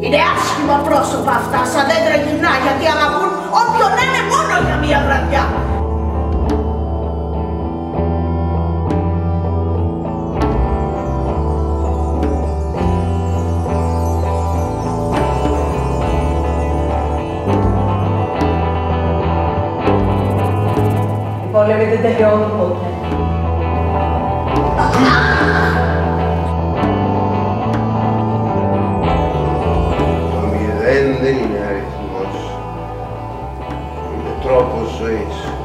Είναι άσχημα πρόσωπα αυτά, σαν δέντρα γυμνά, γιατί αγαπούν όποιον είναι μόνο για μία βραδιά. Οι πόλεμοι δεν τελειώνουν ποτέ. Το μηδέν δεν είναι αριθμός. Είναι τρόπος ζωής.